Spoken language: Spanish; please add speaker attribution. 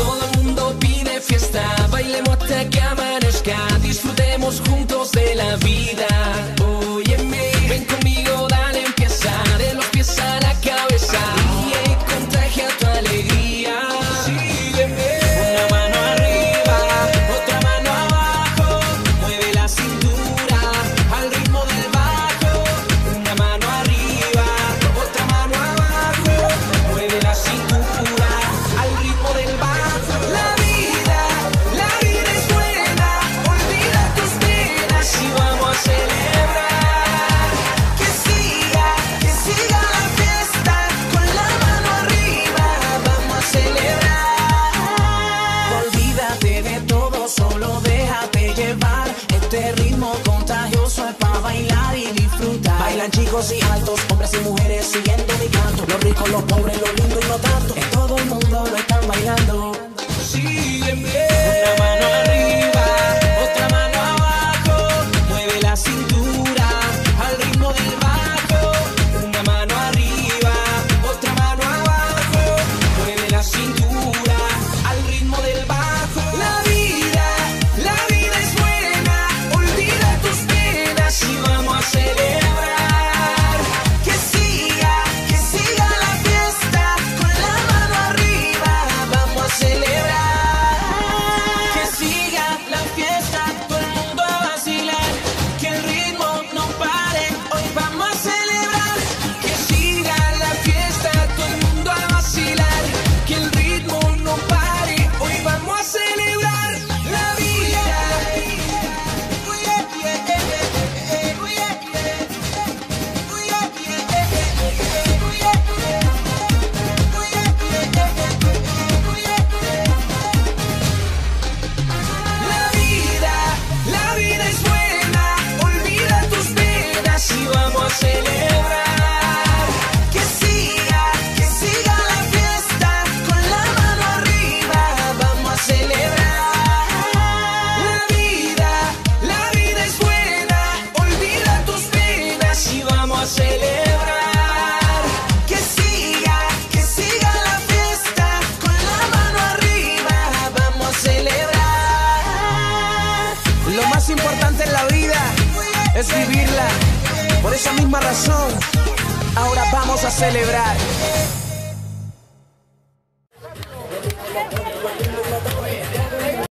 Speaker 1: Todo el mundo Este ritmo contagioso es para bailar y disfrutar. Bailan chicos y altos, hombres y mujeres siguiendo mi canto. Los ricos, los pobres, los Lo más importante en la vida es vivirla. Por esa misma razón, ahora vamos a celebrar.